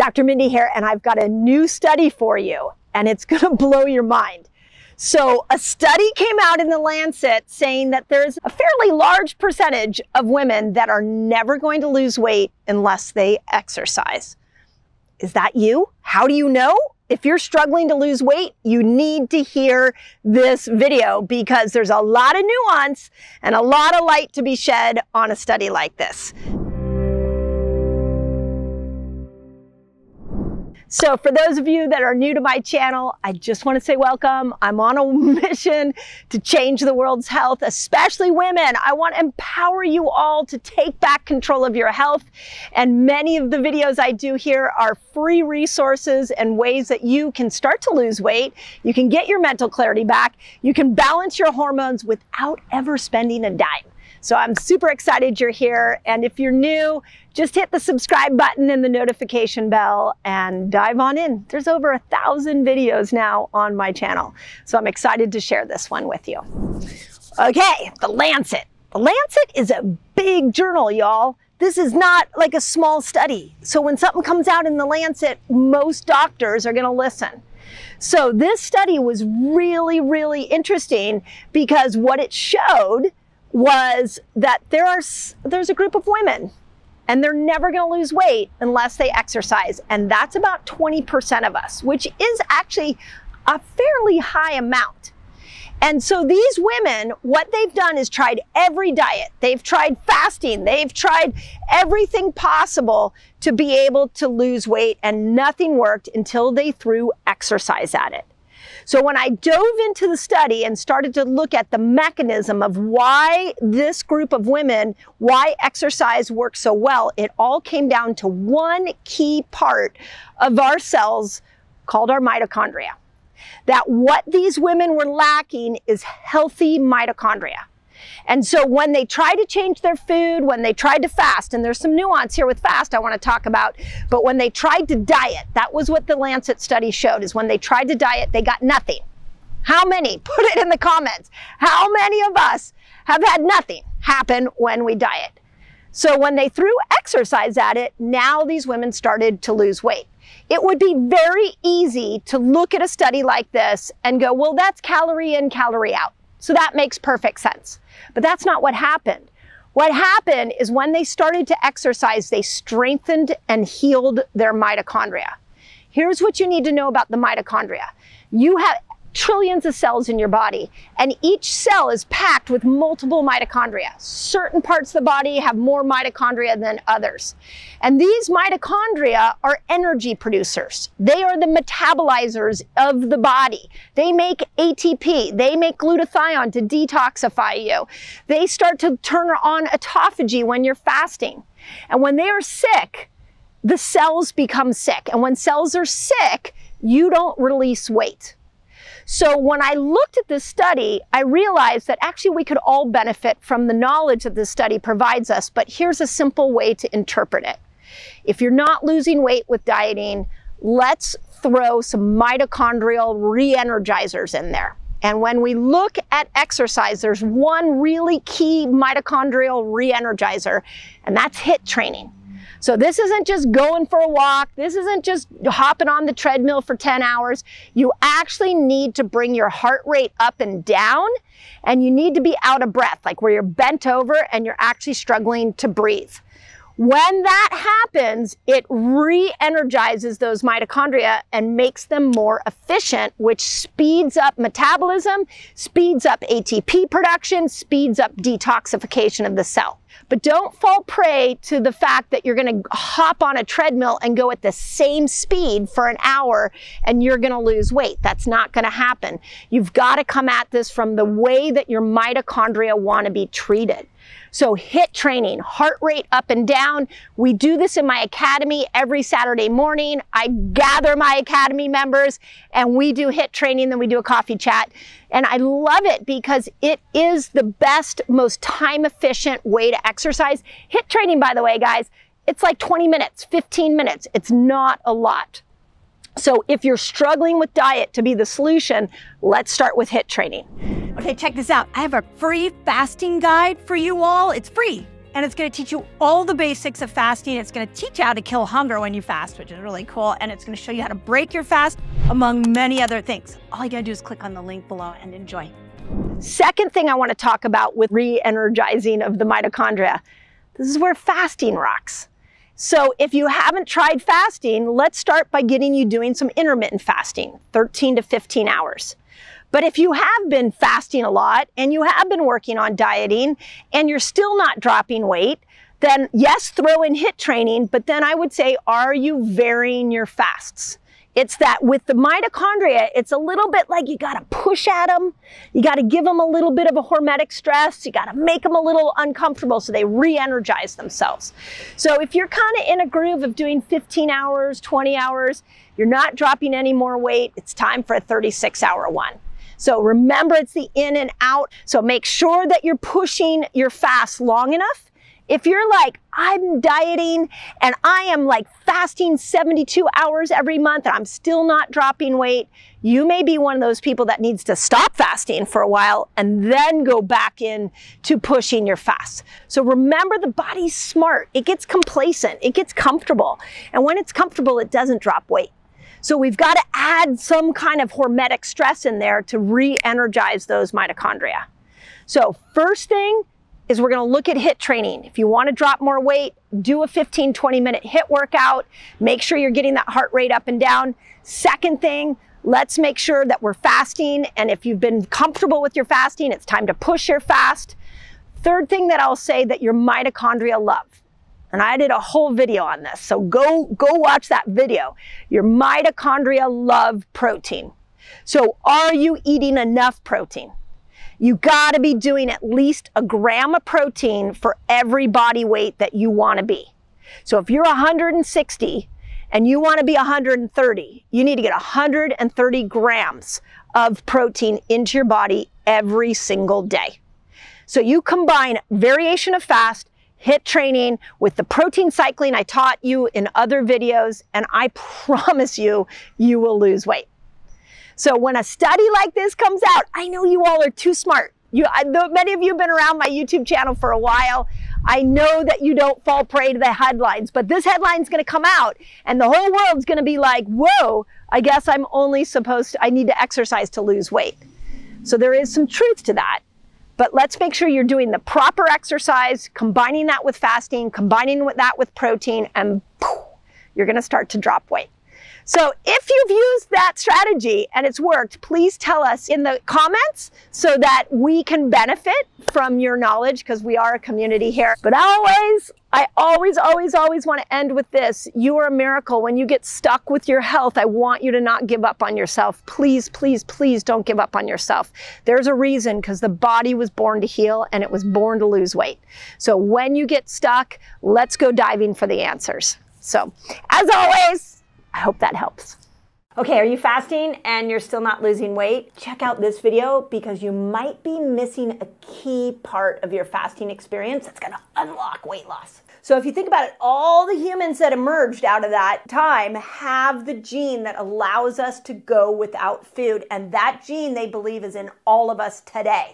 Dr. Mindy here, and I've got a new study for you, and it's going to blow your mind. So, a study came out in the Lancet saying that there's a fairly large percentage of women that are never going to lose weight unless they exercise. Is that you? How do you know? If you're struggling to lose weight, you need to hear this video because there's a lot of nuance and a lot of light to be shed on a study like this. So for those of you that are new to my channel, I just want to say welcome. I'm on a mission to change the world's health, especially women. I want to empower you all to take back control of your health. And many of the videos I do here are free resources and ways that you can start to lose weight. You can get your mental clarity back. You can balance your hormones without ever spending a dime. So I'm super excited you're here. And if you're new, just hit the subscribe button and the notification bell and dive on in. There's over a thousand videos now on my channel. So I'm excited to share this one with you. Okay, the Lancet. The Lancet is a big journal, y'all. This is not like a small study. So when something comes out in the Lancet, most doctors are gonna listen. So this study was really, really interesting because what it showed was that there are there's a group of women and they're never going to lose weight unless they exercise and that's about 20% of us which is actually a fairly high amount. And so these women what they've done is tried every diet. They've tried fasting. They've tried everything possible to be able to lose weight and nothing worked until they threw exercise at it so when I dove into the study and started to look at the mechanism of why this group of women, why exercise works so well, it all came down to one key part of our cells called our mitochondria. That what these women were lacking is healthy mitochondria. And so when they tried to change their food, when they tried to fast, and there's some nuance here with fast I want to talk about, but when they tried to diet, that was what the Lancet study showed is when they tried to diet, they got nothing. How many? Put it in the comments. How many of us have had nothing happen when we diet? So when they threw exercise at it, now these women started to lose weight. It would be very easy to look at a study like this and go, well, that's calorie in, calorie out. So that makes perfect sense. But that's not what happened. What happened is when they started to exercise, they strengthened and healed their mitochondria. Here's what you need to know about the mitochondria. You have trillions of cells in your body, and each cell is packed with multiple mitochondria. Certain parts of the body have more mitochondria than others. And these mitochondria are energy producers. They are the metabolizers of the body. They make ATP, they make glutathione to detoxify you. They start to turn on autophagy when you're fasting. And when they are sick, the cells become sick. And when cells are sick, you don't release weight. So when I looked at this study, I realized that actually we could all benefit from the knowledge that this study provides us, but here's a simple way to interpret it. If you're not losing weight with dieting, let's throw some mitochondrial re-energizers in there. And when we look at exercise, there's one really key mitochondrial re-energizer, and that's HIIT training. So this isn't just going for a walk. This isn't just hopping on the treadmill for 10 hours. You actually need to bring your heart rate up and down and you need to be out of breath, like where you're bent over and you're actually struggling to breathe. When that happens, it re energizes those mitochondria and makes them more efficient, which speeds up metabolism, speeds up ATP production, speeds up detoxification of the cell. But don't fall prey to the fact that you're going to hop on a treadmill and go at the same speed for an hour and you're going to lose weight. That's not going to happen. You've got to come at this from the way that your mitochondria want to be treated. So HIIT training, heart rate up and down. We do this in my academy every Saturday morning. I gather my academy members and we do HIIT training, then we do a coffee chat. And I love it because it is the best, most time efficient way to exercise. HIIT training, by the way, guys, it's like 20 minutes, 15 minutes. It's not a lot. So if you're struggling with diet to be the solution, let's start with HIIT training. Okay, check this out. I have a free fasting guide for you all. It's free. and it's going to teach you all the basics of fasting. It's going to teach you how to kill hunger when you fast, which is really cool. And it's going to show you how to break your fast, among many other things. All you got to do is click on the link below and enjoy. Second thing I want to talk about with re energizing of the mitochondria this is where fasting rocks. So if you haven't tried fasting, let's start by getting you doing some intermittent fasting, 13 to 15 hours. But if you have been fasting a lot and you have been working on dieting and you're still not dropping weight, then yes, throw in HIIT training, but then I would say, are you varying your fasts? It's that with the mitochondria, it's a little bit like you got to push at them. You got to give them a little bit of a hormetic stress. You got to make them a little uncomfortable so they re energize themselves. So if you're kind of in a groove of doing 15 hours, 20 hours, you're not dropping any more weight, it's time for a 36 hour one. So remember, it's the in and out. So make sure that you're pushing your fast long enough. If you're like, I'm dieting and I am like fasting 72 hours every month and I'm still not dropping weight, you may be one of those people that needs to stop fasting for a while and then go back in to pushing your fast. So remember the body's smart. It gets complacent. It gets comfortable. And when it's comfortable, it doesn't drop weight. So we've got to add some kind of hormetic stress in there to re-energize those mitochondria. So first thing is we're going to look at HIIT training. If you want to drop more weight, do a 15, 20 minute HIIT workout. Make sure you're getting that heart rate up and down. Second thing, let's make sure that we're fasting. And if you've been comfortable with your fasting, it's time to push your fast. Third thing that I'll say that your mitochondria love and I did a whole video on this. So go, go watch that video. Your mitochondria love protein. So are you eating enough protein? You gotta be doing at least a gram of protein for every body weight that you wanna be. So if you're 160 and you wanna be 130, you need to get 130 grams of protein into your body every single day. So you combine variation of fast HIIT training with the protein cycling I taught you in other videos, and I promise you, you will lose weight. So when a study like this comes out, I know you all are too smart. You, I, many of you have been around my YouTube channel for a while. I know that you don't fall prey to the headlines, but this headline's going to come out and the whole world's going to be like, whoa, I guess I'm only supposed to, I need to exercise to lose weight. So there is some truth to that. But let's make sure you're doing the proper exercise, combining that with fasting, combining with that with protein, and poof, you're going to start to drop weight. So if you've used that strategy and it's worked, please tell us in the comments so that we can benefit from your knowledge because we are a community here. But always, I always, always, always want to end with this. You are a miracle. When you get stuck with your health, I want you to not give up on yourself. Please, please, please don't give up on yourself. There's a reason because the body was born to heal and it was born to lose weight. So when you get stuck, let's go diving for the answers. So as always, I hope that helps. Okay, are you fasting and you're still not losing weight? Check out this video because you might be missing a key part of your fasting experience that's gonna unlock weight loss. So if you think about it, all the humans that emerged out of that time have the gene that allows us to go without food. And that gene they believe is in all of us today.